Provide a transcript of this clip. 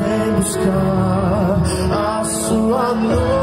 vem buscar a sua luz.